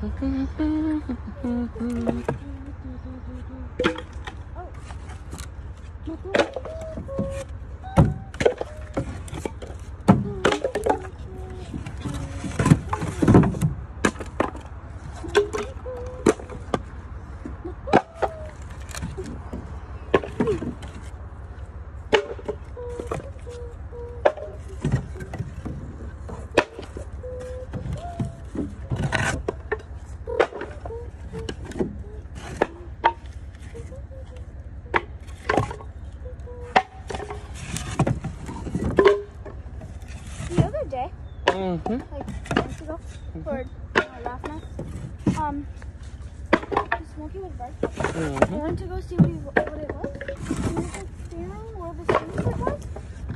The oh other day, Mm-hmm. like months ago, or uh, last night, um, Smokey was right. I Mm-hmm. went to go see what, he, what it was. And it was like staring where the sunset was.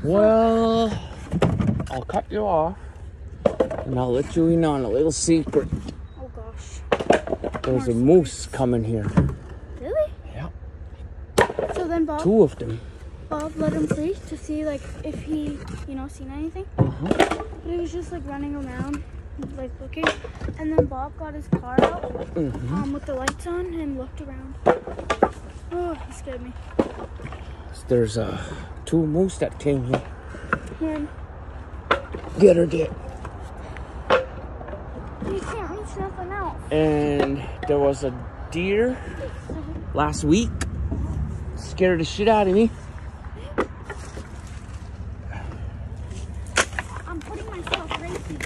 Well, I'll cut you off and I'll let you in on a little secret. Oh gosh. There's a moose coming here. Really? Yeah. So then Bob, Two of them. Bob let him free to see like if he, you know, seen anything. Uh-huh. But he was just like running around, like looking. And then Bob got his car out, Mm-hmm. um, with the lights on and looked around. Oh, he scared me. There's uh, two moose that came here. And Get her dead. you can't reach nothing else. And there was a deer last week. Scared the shit out of me. Putting myself racing.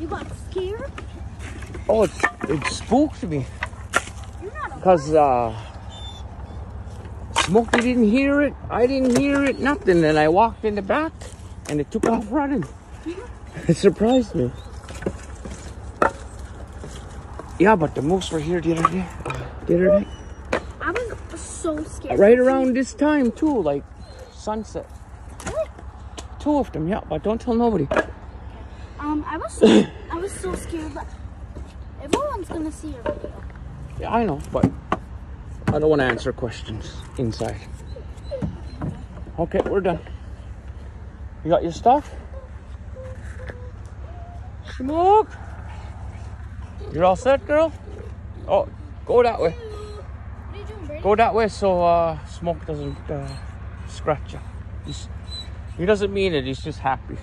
You got scared? Oh, it, it spooked me. You're not a Because uh, Smokey didn't hear it. I didn't hear it. Nothing. And I walked in the back and it took off running. It surprised me. Yeah, but the moose were here the other day. The other day. So scared. Right around this time, too, like sunset. Two of them, yeah, but don't tell nobody. Um, I was so, I was so scared but everyone's gonna see your video. Yeah, I know, but I don't want to answer questions inside. Okay, we're done. You got your stuff? Smoke? You're all set, girl? Oh, go that way. What are you doing, Brady? Go that way so uh, Smoke doesn't uh, scratch you. He's, he doesn't mean it, he's just happy.